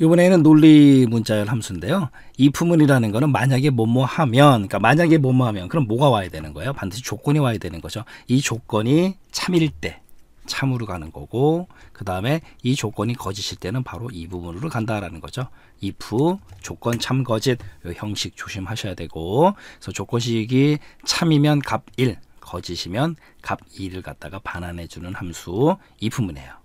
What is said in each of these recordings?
이번에는 논리 문자열 함수인데요. if문이라는 거는 만약에 뭐뭐 하면, 그러니까 만약에 뭐뭐 하면, 그럼 뭐가 와야 되는 거예요? 반드시 조건이 와야 되는 거죠. 이 조건이 참일 때, 참으로 가는 거고, 그 다음에 이 조건이 거짓일 때는 바로 이 부분으로 간다라는 거죠. if 조건 참 거짓 요 형식 조심하셔야 되고, 그래서 조건식이 참이면 값 1, 거짓이면 값 2를 갖다가 반환해 주는 함수 if문이에요.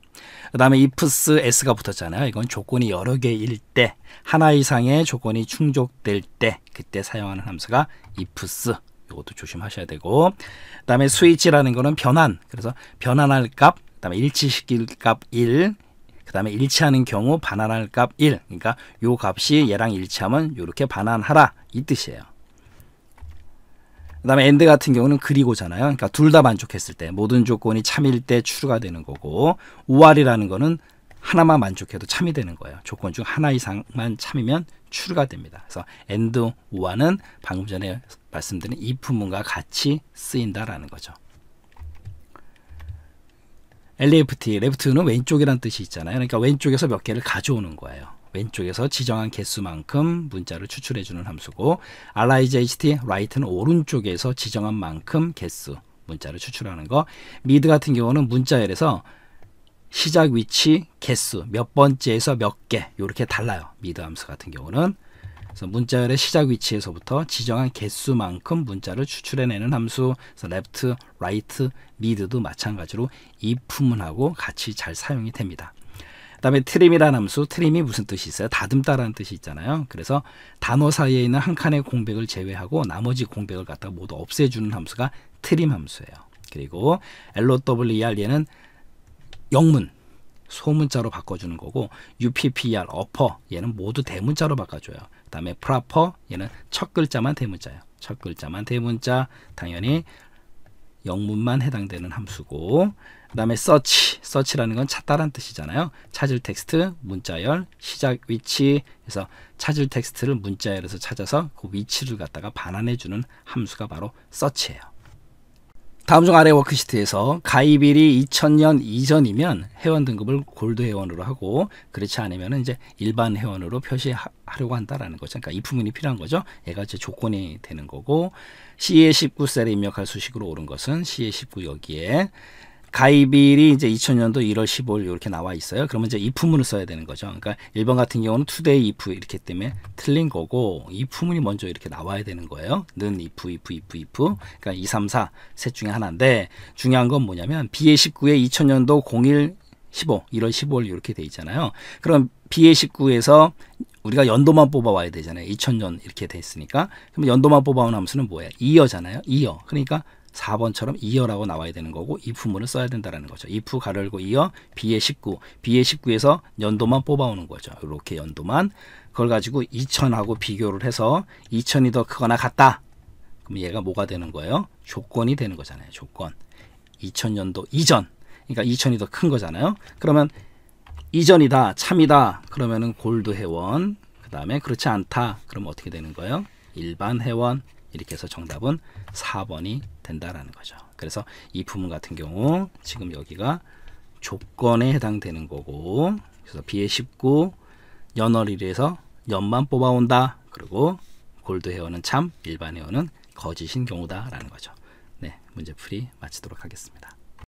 그 다음에 ifs s가 붙었잖아요. 이건 조건이 여러 개일 때 하나 이상의 조건이 충족될 때 그때 사용하는 함수가 ifs 이것도 조심하셔야 되고 그 다음에 switch라는 거는 변환 그래서 변환할 값 그다음에 일치시킬 값 1, 그 다음에 일치하는 경우 반환할 값 1. 그러니까 요 값이 얘랑 일치하면 이렇게 반환하라 이 뜻이에요. 그 다음에 and 같은 경우는 그리고잖아요. 그러니까 둘 다 만족했을 때 모든 조건이 참일 때 true가 되는 거고 or이라는 거는 하나만 만족해도 참이 되는 거예요. 조건 중 하나 이상만 참이면 true가 됩니다. 그래서 and or은 방금 전에 말씀드린 if문과 같이 쓰인다라는 거죠. LEFT, left는 왼쪽이란 뜻이 있잖아요. 그러니까 왼쪽에서 몇 개를 가져오는 거예요. 왼쪽에서 지정한 개수만큼 문자를 추출해 주는 함수고 RIGHT right는 오른쪽에서 지정한 만큼 개수 문자를 추출하는 거. Mid 같은 경우는 문자열에서 시작 위치 개수 몇 번째에서 몇 개 이렇게 달라요. Mid 함수 같은 경우는. 그래서 문자열의 시작 위치에서부터 지정한 개수만큼 문자를 추출해내는 함수. 그래서 left, right, mid도 마찬가지로 이 if문하고 같이 잘 사용이 됩니다. 그다음에 trim이라는 함수, trim이 무슨 뜻이 있어요? 다듬다라는 뜻이 있잖아요. 그래서 단어 사이에 있는 한 칸의 공백을 제외하고 나머지 공백을 갖다 모두 없애주는 함수가 trim 함수예요. 그리고 LOWER 얘는 영문, 소문자로 바꿔주는 거고 UPPER, upper 얘는 모두 대문자로 바꿔줘요. 그다음에 proper 얘는 첫 글자만 대문자예요. 첫 글자만 대문자 당연히 영문만 해당되는 함수고 그 다음에 search, search라는 건 찾다란 뜻이잖아요. 찾을 텍스트, 문자열, 시작 위치 해서 찾을 텍스트를 문자열에서 찾아서 그 위치를 갖다가 반환해주는 함수가 바로 search예요. 다음 중 아래 워크시트에서 가입일이 2000년 이전이면 회원 등급을 골드 회원으로 하고 그렇지 않으면 이제 일반 회원으로 표시하려고 한다라는 거죠. 그러니까 이 부분이 필요한 거죠. 얘가 이제 조건이 되는 거고 CA 19셀에 입력할 수식으로 오른 것은 CA 19 여기에 가입일이 이제 2000년도 1월 15일 이렇게 나와 있어요. 그러면 이제 if문을 써야 되는 거죠. 그러니까 1번 같은 경우는 today if 이렇게 때문에 틀린 거고 if문이 먼저 이렇게 나와야 되는 거예요. 는 if, if, if, if. 그러니까 2, 3, 4 셋 중에 하나인데 중요한 건 뭐냐면 BA 19에 2000년도 01 15, 1월 15일 이렇게 돼 있잖아요. 그럼 BA 19에서 우리가 연도만 뽑아와야 되잖아요. 2000년 이렇게 돼 있으니까. 그럼 연도만 뽑아온 함수는 뭐예요? 2여잖아요. 2여. 그러니까 4번처럼 이어라고 나와야 되는 거고 if문을 써야 된다는 거죠. if 가르고 이어 b의 19, b의 19에서 연도만 뽑아오는 거죠. 이렇게 연도만 그걸 가지고 2000하고 비교를 해서 2000이 더 크거나 같다. 그럼 얘가 뭐가 되는 거예요? 조건이 되는 거잖아요. 조건. 2000년도 이전. 그러니까 2000이 더 큰 거잖아요. 그러면 이전이다, 참이다. 그러면은 골드 회원. 그 다음에 그렇지 않다. 그럼 어떻게 되는 거예요? 일반 회원. 이렇게 해서 정답은 4번이 된다라는 거죠. 그래서 이 부분 같은 경우 지금 여기가 조건에 해당되는 거고 그래서 B에 19 연월일에서 연만 뽑아온다. 그리고 골드 헤어는 참, 일반 헤어는 거짓인 경우다라는 거죠. 네, 문제풀이 마치도록 하겠습니다.